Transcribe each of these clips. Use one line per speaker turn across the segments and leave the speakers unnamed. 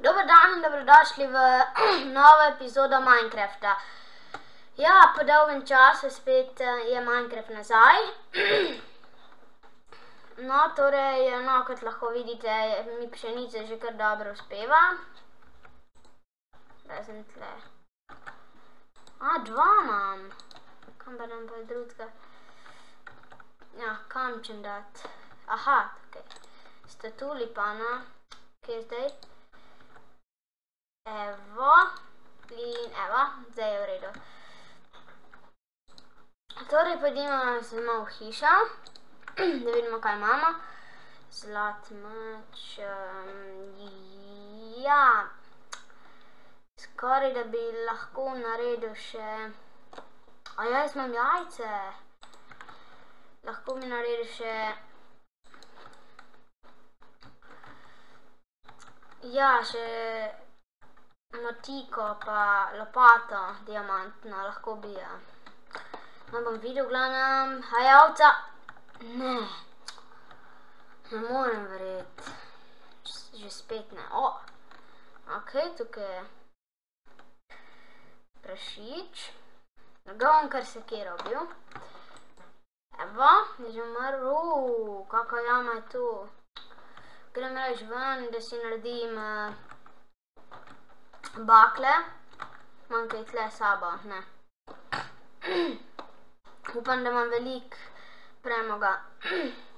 Dober dan in dobrodošli v novo epizodo Minecrafta. Ja, po dolgem času spet eh, je Minecraft nazaj. No, torej, no, kot lahko vidite, mi pšenica že kar dobro uspeva. Razen tle. A, dva imam. Kam pa nam pa drugega? Ja, kam čem dati? Aha, tukaj. Sta tulipana. Kje je zdaj? Evo. In evo, zdaj je v redu. Torej, pojdimo samo v hišo, da vidimo, kaj imamo. Zlat meč, um, ja, skoraj da bi lahko naredil še, a ja, jaz imam jajce. Lahko bi naredil še, ja, še motiko pa lopato diamantno, lahko bi, ja. No, bom videl, glavnem, a je ovca? Ne. Ne morem verjeti. Že spet ne. O! Ok, tukaj je prašič. Ga bom kar se kje robil. Evo, je že umrl. Uuu, kakva jama je tu. Grem reč ven, da si naredim uh, bakle. Imam kaj tle sabo, ne. Upam, da imam veliko premoga.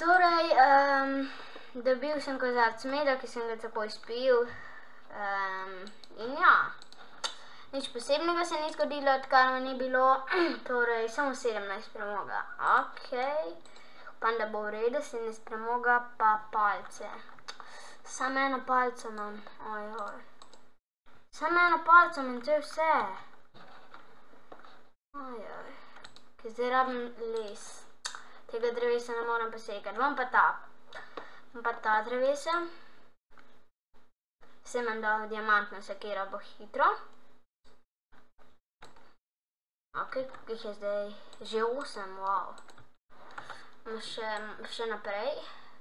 Torej, um, dobil sem kozarc meda, ki sem ga takoj spil. Um, in ja, nič posebnega se ni zgodilo, odkar me ni bilo. torej, samo 17 premoga. Ok, upam, da bo v redu, 17 premoga pa palce. Samo eno palco imam, ojoj. Samo eno palco imam, to je vse. Ojoj, ki zdaj rabim les. Tega drevesa ne morem posekati. Bom pa ta. Bom pa ta drevesa. Vse imam dal diamantno sekero, bo hitro. Ok, jih je zdaj že 8, wow. Še, še naprej,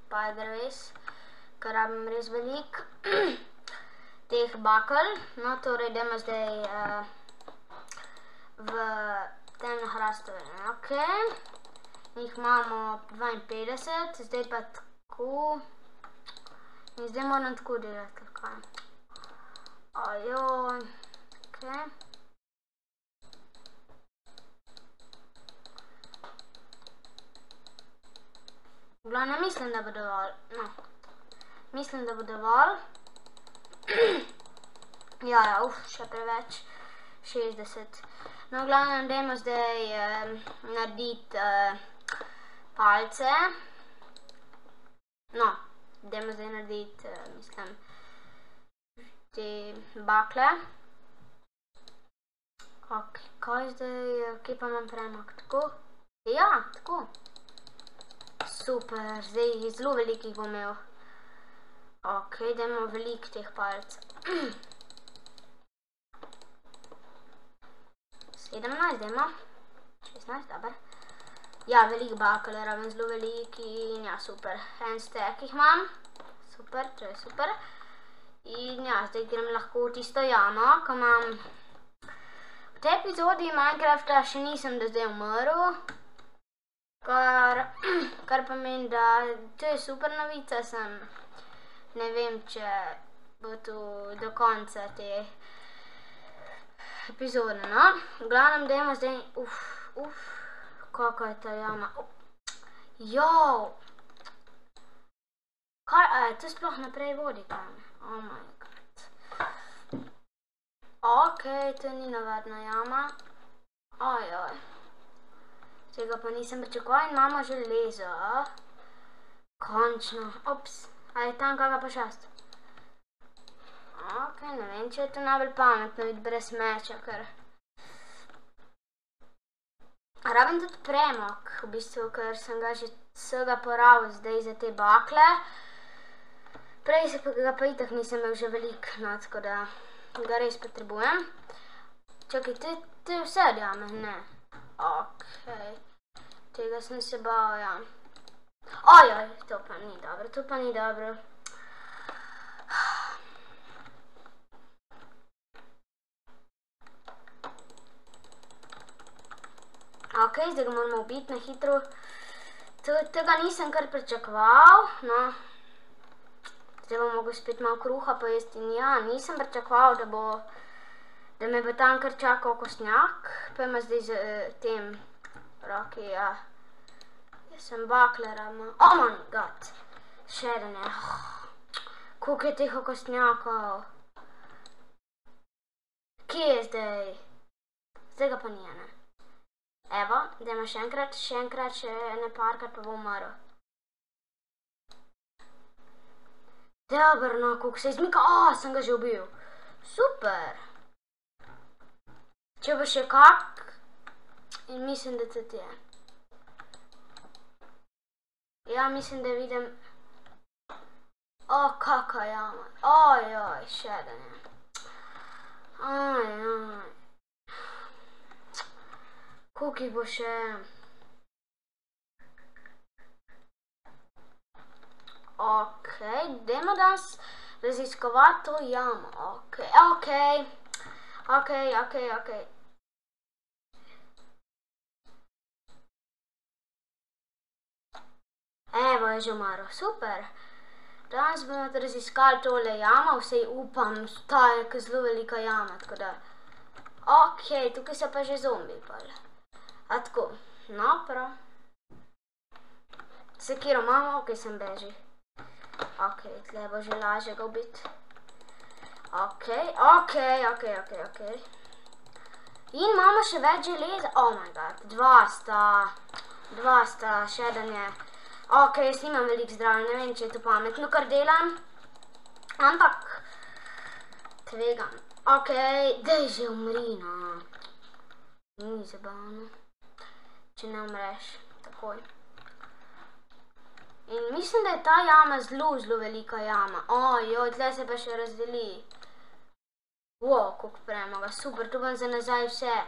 pa je dreves, ker rabim res veliko teh bakel. No, torej, idemo zdaj uh, v temno hrastove. Ok, jih imamo 52, zdaj pa tako. In zdaj moram tako delati, kaj. Ojoj, ok. V glavnem mislim, da bo dovolj. No. Mislim, da bo dovolj. ja, ja, uf, še preveč. 60. No, glavnem, dajmo zdaj eh, narediti eh, palce. No, dajmo zdaj narediti, eh, mislim, te bakle. Ok, kaj zdaj, kje pa imam premok? Tako? Ja, tako. Super, zdaj zelo velikih bom imel. Ok, dajmo veliko teh palcev. 17, dajmo. 16, dober. Ja, veliko bakel, raven zelo velik in ja, super. En stek jih imam. Super, to je super. In ja, zdaj grem lahko v tisto jamo, ko imam... V tej epizodi Minecrafta še nisem do zdaj umrl. Kar, kar pomeni, da to je super novica, sem... Ne vem, če bo to do konca te epizode, no. V glavnem, dajmo zdaj, uf, uf, kako je ta jama. Jow! Kaj, a je to sploh naprej vodi tam? Oh my god. Ok, to ni navadna jama. Ojoj. Tega pa nisem pričakoval in imamo železo. Končno. Ops, a je tam kakva pošast? Ok, ne vem, če je to najbolj pametno biti brez meča, ker... Rabim tudi premok, v bistvu, ker sem ga že vsega porabil zdaj za te bakle. Prej se pa ga pa itak nisem imel že veliko, no, tako da ga res potrebujem. Čakaj, to je vse od jame, ne. Ok, tega sem se bal, ja. Ojoj, to dobro, to pa ni dobro. Ok, zdaj ga moramo ubiti na hitro. Tega nisem kar pričakoval, no. Zdaj bom mogel spet malo kruha pojesti in ja, nisem pričakoval, da bo, da me bo tam kar čakal kosnjak, pa ima zdaj z eh, tem roki, ja. Jaz sem bakler, ama, oh my god. Še eden je. Koliko je teh okostnjakov? Kje je zdaj? Zdaj ga pa nije, ne? Evo, dajmo še enkrat, še enkrat, še ne parkrat pa bo umrl. Dobar, no, koliko se izmika, o, sem ga že ubil. Super. Če bo še kak, in mislim, da tudi je. Ja, mislim, da vidim, o, kaka jama, oj, oj, še eden je. Aj, aj. Jih bo še? Ok, dajmo danes raziskovati to jamo. Ok, ok, ok, ok, ok. Evo je že umrl, super. Danes bomo raziskali tole jamo, vsej upam, ta je ka zelo velika jama, tako da. Ok, tukaj so pa že zombi pol. A tako, no prav. Sekiro imamo, ok, sem beži. Ok, tle bo že lažje ga ubiti. Ok, ok, ok, ok, ok. In imamo še več železa, oh my god, dva sta, dva sta, še eden je. Ok, jaz nimam veliko zdravja, ne vem, če je to pametno, kar delam. Ampak, tvegam. Ok, daj že umri, no. Ni zabavno. Če ne umreš, takoj. In mislim, da je ta jama zelo, zelo velika jama. Ojoj, tle se pa še razdeli. Wow, koliko premoga, super, tu bom za nazaj vse.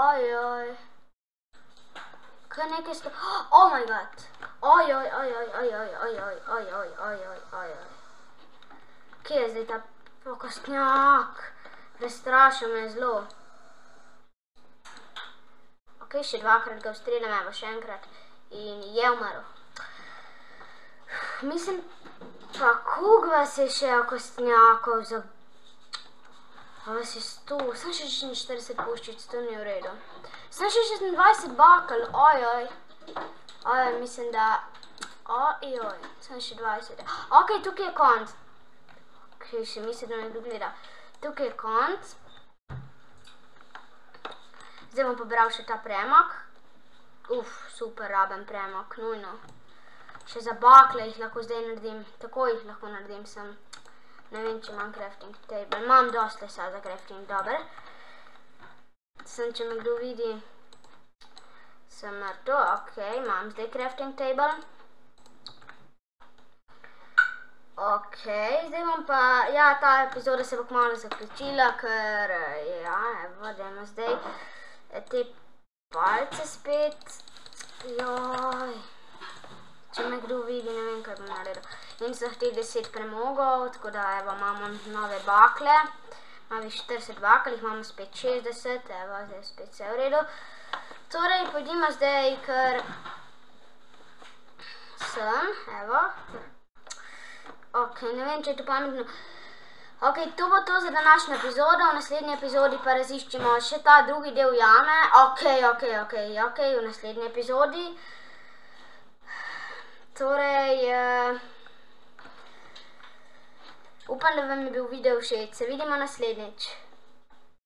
Ojoj. Kaj nekaj sto... Oh my god. Oj, oj, oj, oj, oj, oj, oj, oj, oj, oj, oj, oj, oj, oj. Kje je zdaj ta pokostnjak? Prestrašil me zelo. Ok, še dvakrat ga ustreljam, evo še enkrat. In je umrl. Mislim, pa koliko vas je še okostnjakov za... Vas je sto, sem še 40 puščic, to ni v redu. Sem še 26 bakal, ojoj. Ojoj, mislim, da... Ojoj, sem še 20. Ok, tukaj je konc. Ok, še mislim, da me kdo gleda. Tukaj je konc. Zdaj bom pobral še ta premok. Uf, super, rabem premok, nujno. Še za bakle jih lahko zdaj naredim. Tako jih lahko naredim, sem... Ne vem, če imam crafting table. Imam dosti lesa za crafting, dober. Dober sem, če me kdo vidi, sem mrtev, ok, imam zdaj crafting table. Ok, zdaj bom pa, ja, ta epizoda se bo kmalo zaključila, ker, ja, evo, dajmo zdaj te palce spet, joj, če me kdo vidi, ne vem, kaj bom naredil. In so hteli deset premogov, tako da, evo, imamo nove bakle. Imamo 40 bakel, jih imamo spet 60, evo, zdaj spet vse v redu. Torej, pojdimo zdaj kar sem, evo. Ok, ne vem, če je to pametno. Ok, to bo to za današnjo epizodo, v naslednji epizodi pa raziščimo še ta drugi del jame. Ok, ok, ok, ok, v naslednji epizodi. Torej, uh, Upam, da vam je bil video všeč. Se vidimo naslednjič.